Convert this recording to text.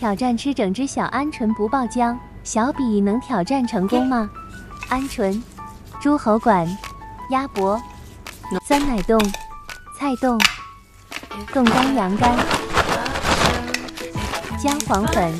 挑战吃整只小鹌鹑不爆浆，小比能挑战成功吗？鹌鹑、诸侯馆、鸭脖、酸奶冻、菜冻、冻干羊肝。姜黄粉。